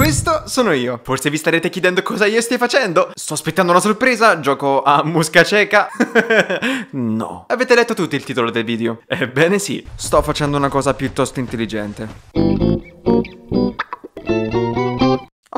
questo sono io. Forse vi starete chiedendo cosa io stia facendo. Sto aspettando una sorpresa, gioco a musca cieca. no. Avete letto tutti il titolo del video? Ebbene sì, sto facendo una cosa piuttosto intelligente.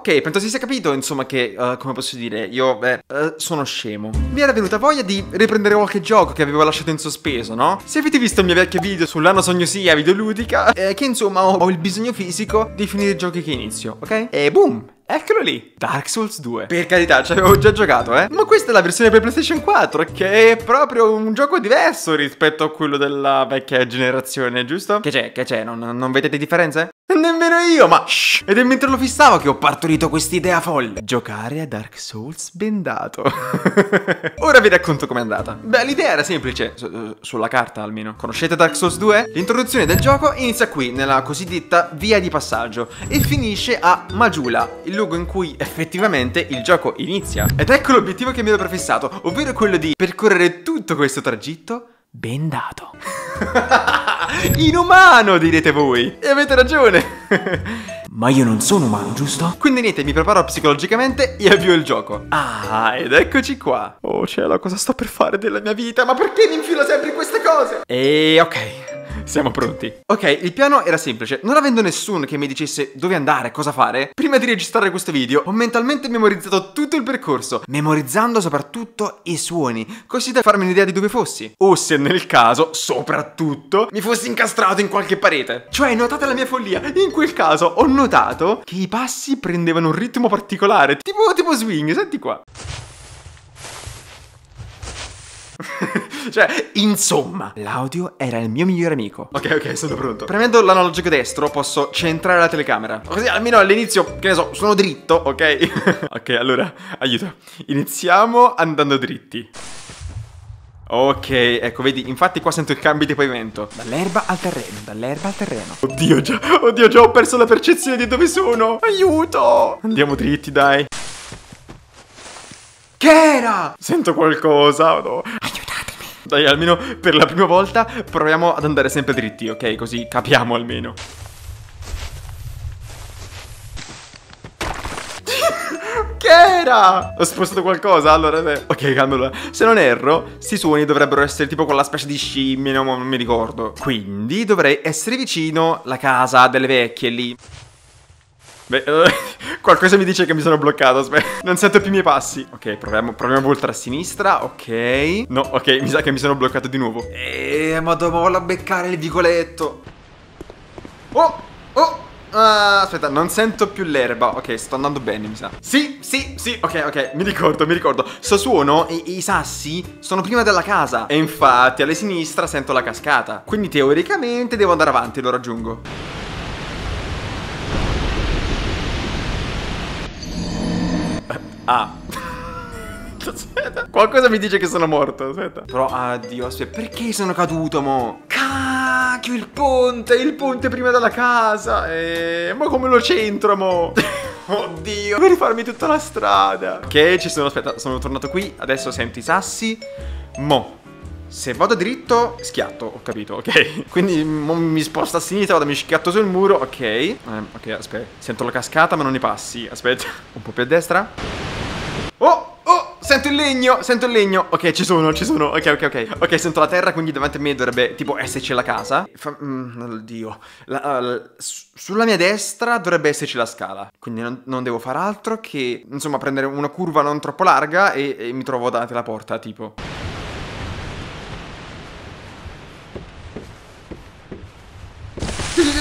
Ok, penso si sia capito, insomma, che, uh, come posso dire, io, beh, uh, sono scemo. Mi era venuta voglia di riprendere qualche gioco che avevo lasciato in sospeso, no? Se avete visto il mio vecchio video sull'anno sogno sia videoludica, eh, che insomma ho, ho il bisogno fisico di finire i giochi che inizio, ok? E boom! Eccolo lì, Dark Souls 2. Per carità, ci avevo già giocato, eh. Ma questa è la versione per PlayStation 4, che è proprio un gioco diverso rispetto a quello della vecchia generazione, giusto? Che c'è, che c'è, non, non vedete differenze? Nemmeno io, ma shh! Ed è mentre lo fissavo che ho partorito quest'idea folle. Giocare a Dark Souls bendato. Ora vi racconto com'è andata. Beh, l'idea era semplice, su sulla carta almeno. Conoscete Dark Souls 2? L'introduzione del gioco inizia qui, nella cosiddetta via di passaggio, e finisce a Majula, il luogo in cui effettivamente il gioco inizia. Ed ecco l'obiettivo che mi ero prefissato, ovvero quello di percorrere tutto questo tragitto bendato. Inumano, direte voi. E avete ragione. Ma io non sono umano, giusto? Quindi niente, mi preparo psicologicamente e avvio il gioco. Ah, ed eccoci qua. Oh cielo, cosa sto per fare della mia vita? Ma perché mi infilo sempre in queste cose? E ok. Siamo pronti. Ok, il piano era semplice. Non avendo nessuno che mi dicesse dove andare, cosa fare, prima di registrare questo video ho mentalmente memorizzato tutto il percorso, memorizzando soprattutto i suoni, così da farmi un'idea di dove fossi. O se nel caso, soprattutto, mi fossi incastrato in qualche parete. Cioè, notate la mia follia, in quel caso ho notato che i passi prendevano un ritmo particolare, tipo, tipo swing, senti qua. cioè, insomma, l'audio era il mio migliore amico. Ok, ok, sono pronto. Premendo l'analogico destro posso centrare la telecamera. Così almeno all'inizio, che ne so, sono dritto, ok? ok, allora, aiuto. Iniziamo andando dritti. Ok, ecco, vedi, infatti qua sento il cambio di pavimento. Dall'erba al terreno, dall'erba al terreno. Oddio, già, oddio, già ho perso la percezione di dove sono. Aiuto! Andiamo dritti, dai. Che era? Sento qualcosa. No. Aiutatemi. Dai, almeno per la prima volta proviamo ad andare sempre dritti, ok? Così capiamo almeno. che era? Ho spostato qualcosa? Allora, beh. ok, calma. Se non erro, sti suoni dovrebbero essere tipo quella specie di scimmie, no, non mi ricordo. Quindi dovrei essere vicino la casa delle vecchie lì. Beh, qualcosa mi dice che mi sono bloccato, aspetta. Non sento più i miei passi. Ok, proviamo, proviamo a voltare a sinistra, ok. No, ok, mi sa che mi sono bloccato di nuovo. Eeeh, ma dovevo beccare il vicoletto. Oh, oh. Ah, aspetta, non sento più l'erba. Ok, sto andando bene, mi sa. Sì, sì, sì. Ok, ok, mi ricordo, mi ricordo. Sto suono e i sassi sono prima della casa. E infatti, alla sinistra sento la cascata. Quindi teoricamente devo andare avanti, e lo raggiungo. Ah. Aspetta. Qualcosa mi dice che sono morto. Aspetta. Però, addio, aspetta. Perché sono caduto, mo? Cacchio, il ponte. Il ponte prima della casa. E... Ma come lo centro, mo? Oddio. Devo rifarmi tutta la strada. Ok, ci sono. Aspetta, sono tornato qui. Adesso sento i sassi. Mo. Se vado dritto, schiatto, ho capito, ok. Quindi mi sposto a sinistra, vado, mi schiatto sul muro, ok. Eh, ok, aspetta. Sento la cascata, ma non i passi. Aspetta, un po' più a destra. Oh, oh, sento il legno, sento il legno. Ok, ci sono, ci sono. Ok, ok, ok. Ok, sento la terra, quindi davanti a me dovrebbe tipo esserci la casa. Fa, mm, oddio. La, uh, sulla mia destra dovrebbe esserci la scala. Quindi non, non, devo fare altro che, insomma, prendere una curva non troppo larga e, e mi trovo davanti alla porta, tipo.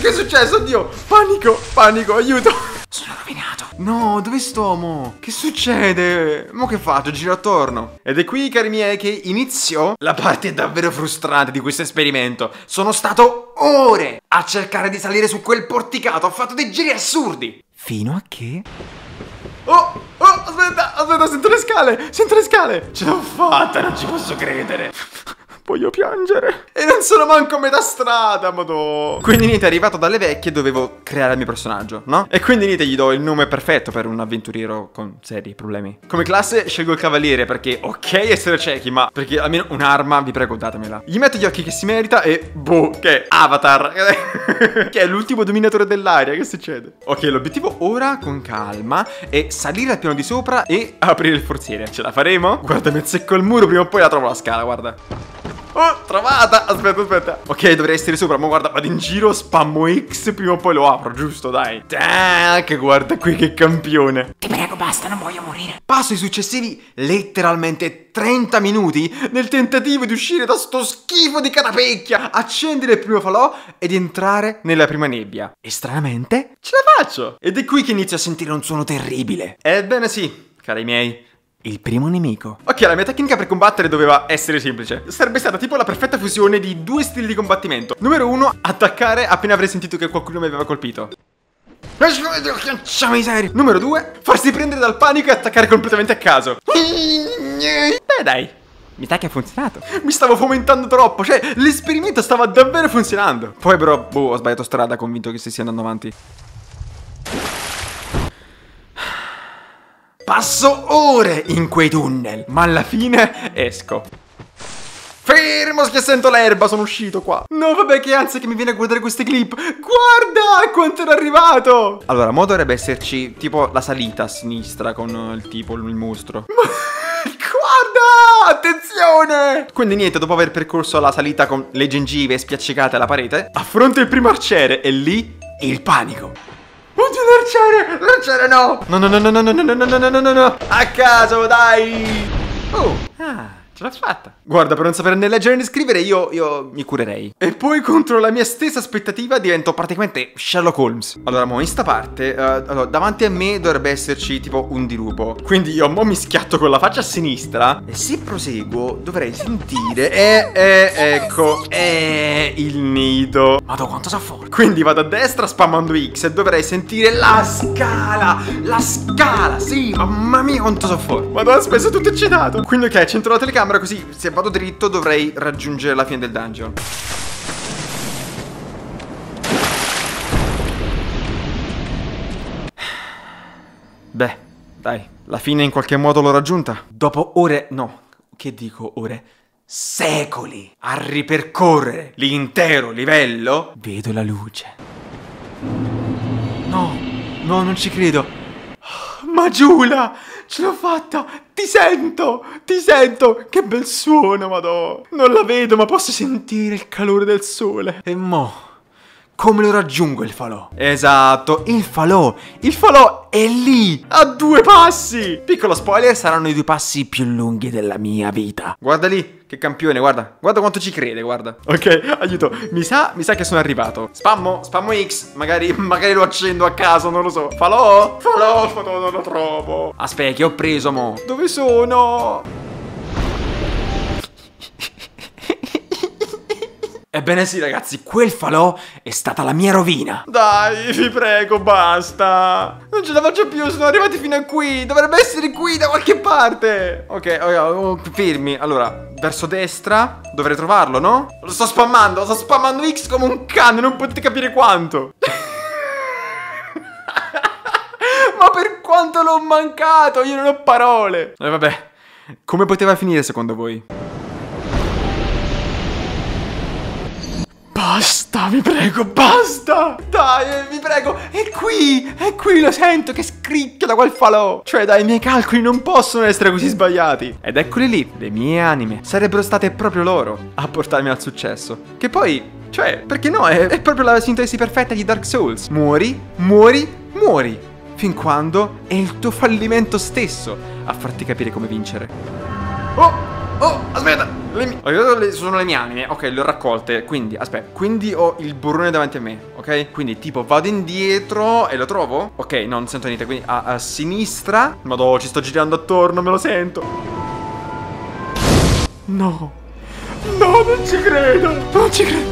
Che è successo? Oddio! Panico! Panico! Aiuto! Sono rovinato! No, dove sto, mo? Che succede? Mo che faccio? Giro attorno. Ed è qui, cari miei, che inizio la parte davvero frustrante di questo esperimento. Sono stato ore a cercare di salire su quel porticato. Ho fatto dei giri assurdi. Fino a che... Oh! Oh! Aspetta! Aspetta, sento le scale! Sento le scale! Ce l'ho fatta, non ci posso credere! Voglio piangere. E non sono manco a metà strada, madò. Quindi niente, arrivato dalle vecchie dovevo creare il mio personaggio, no? E quindi niente, gli do il nome perfetto per un avventuriero con seri problemi. Come classe scelgo il cavaliere perché ok essere ciechi, ma perché almeno un'arma, vi prego, datemela. Gli metto gli occhi che si merita e boh, che è Avatar. che è l'ultimo dominatore dell'aria, che succede? Ok, l'obiettivo ora con calma è salire al piano di sopra e aprire il forziere. Ce la faremo? Guarda, mi azzecco il muro, prima o poi la trovo la scala, guarda. Oh, trovata! Aspetta, aspetta. Ok, dovrei essere sopra, ma guarda, vado in giro, spammo X, prima o poi lo apro, giusto? Dai. Tac, guarda qui che campione. Ti prego, basta, non voglio morire. Passo i successivi letteralmente 30 minuti nel tentativo di uscire da sto schifo di catapecchia, accendere il primo falò ed entrare nella prima nebbia. E stranamente ce la faccio. Ed è qui che inizio a sentire un suono terribile. Ebbene sì, cari miei. Il primo nemico. Ok, la mia tecnica per combattere doveva essere semplice. Sarebbe stata tipo la perfetta fusione di due stili di combattimento. Numero uno, attaccare appena avrei sentito che qualcuno mi aveva colpito. Miseria. Numero 2, farsi prendere dal panico e attaccare completamente a caso. Beh, dai. Mi sa che ha funzionato. Mi stavo fomentando troppo, cioè l'esperimento stava davvero funzionando. Poi però, boh, ho sbagliato strada, convinto che stessi andando avanti. Passo ore in quei tunnel, ma alla fine esco. Fermo sento l'erba, sono uscito qua. No, vabbè, che ansia che mi viene a guardare queste clip. Guarda quanto ero arrivato. Allora, mo dovrebbe esserci tipo la salita a sinistra con il tipo, il mostro. Guarda! Attenzione! Quindi niente, dopo aver percorso la salita con le gengive spiaccicate alla parete, affronto il primo arciere e lì il panico. L'arciere! L'arciere! No, no, no, no, no, no, no, no, no, no, no, no, no! A caso, dai! Oh! Ah! Ce l'ho fatta. Guarda, per non sapere né leggere né scrivere, io, io mi curerei. E poi contro la mia stessa aspettativa divento praticamente Sherlock Holmes. Allora, mo, in sta parte, uh, allora, davanti a me dovrebbe esserci tipo un dirupo. Quindi io mo mi schiatto con la faccia a sinistra. E se proseguo, dovrei sentire... Eh, eh, ecco, è il nido. Vado quanto so fuori. Quindi vado a destra spammando X e dovrei sentire la scala. La scala, sì, mamma mia quanto so fuori. Madonna, spesso tutto eccitato. Quindi ok, centro la telecamera telecamera così se vado dritto dovrei raggiungere la fine del dungeon. Beh, dai, la fine in qualche modo l'ho raggiunta. Dopo ore, no, che dico ore? Secoli a ripercorrere l'intero livello, vedo la luce. No, no, non ci credo. Magiula! Ce l'ho fatta! Ti sento! Ti sento! Che bel suono, madò! Non la vedo, ma posso sentire il calore del sole. E mo'... Come lo raggiungo il falò? Esatto, il falò. Il falò è lì, a due passi. Piccolo spoiler, saranno i due passi più lunghi della mia vita. Guarda lì, che campione, guarda. Guarda quanto ci crede, guarda. Ok, aiuto. Mi sa, mi sa che sono arrivato. Spammo, spammo X. Magari, magari lo accendo a caso, non lo so. Falò? Falò, falò, non lo trovo. Aspetta, che ho preso, mo. Dove sono? Ebbene sì ragazzi, quel falò è stata la mia rovina. Dai, vi prego, basta. Non ce la faccio più, sono arrivati fino a qui. Dovrebbe essere qui da qualche parte. Ok, oh, oh, fermi. Allora, verso destra Dovrei trovarlo, no? Lo sto spammando, sto spammando X come un cane Non potete capire quanto. Ma per quanto l'ho mancato, io non ho parole. E eh, vabbè, come poteva finire secondo voi? Basta, vi prego, basta! Dai, eh, vi prego, è qui, è qui, lo sento che scricchia da quel falò! Cioè, dai, i miei calcoli non possono essere così sbagliati! Ed eccole lì, le mie anime. Sarebbero state proprio loro a portarmi al successo. Che poi, cioè, perché no? È, è proprio la sintesi perfetta di Dark Souls. Muori, muori, muori. Fin quando è il tuo fallimento stesso a farti capire come vincere. Oh! Oh, aspetta! Le mie... sono le mie anime. Ok, le ho raccolte. Quindi, aspetta. Quindi ho il burrone davanti a me. Ok? Quindi, tipo, vado indietro e lo trovo? Ok, no, non sento niente. Quindi, a, a sinistra. Madò, ci sto girando attorno, me lo sento. No. No, non ci credo. Non ci credo.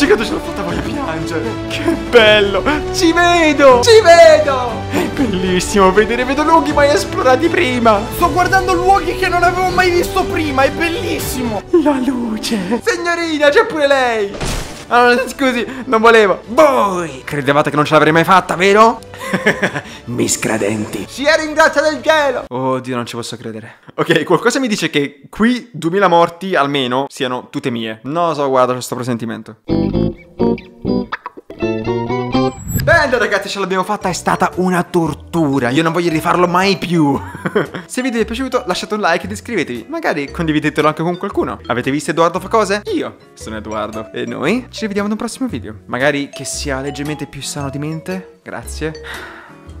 Non ci credo, ce l'ho fatta. Non ci credo ce l'ho fatta voglio piangere. Che bello. Ci vedo. Ci vedo. È bellissimo vedere vedo luoghi mai esplorati prima. Sto guardando luoghi che non avevo mai visto prima, è bellissimo! La luce. Signorina, c'è pure lei. Ah, no, scusi, non volevo. Voi, Credevate che non ce l'avrei mai fatta, vero? miscredenti. Sia ringrazia del cielo! Oddio, non ci posso credere. Ok, qualcosa mi dice che qui 2000 morti almeno siano tutte mie. Non lo so, guarda, questo presentimento. Bene ragazzi, ce l'abbiamo fatta, è stata una tortura. Io non voglio rifarlo mai più. Se il video vi è piaciuto, lasciate un like ed iscrivetevi. Magari condividetelo anche con qualcuno. Avete visto Edoardo fa cose? Io sono Edoardo. E noi ci rivediamo in un prossimo video. Magari che sia leggermente più sano di mente. Grazie.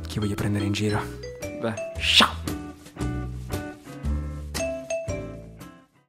Chi voglio prendere in giro? Beh, ciao!